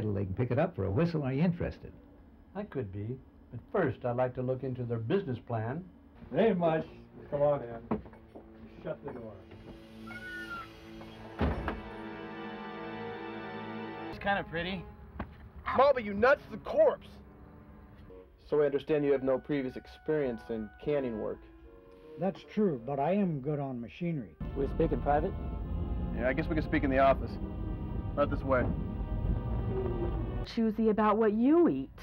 till they can pick it up for a whistle. Are you interested? I could be. But first, I'd like to look into their business plan. Ain't much. Come on in. Shut the door. It's kind of pretty. Marble, you nuts? The corpse. So I understand you have no previous experience in canning work. That's true, but I am good on machinery. We speak in private? Yeah, I guess we can speak in the office. Right this way. Choosy about what you eat.